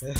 Yeah.